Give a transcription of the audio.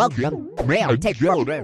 Welcome, rail take roller.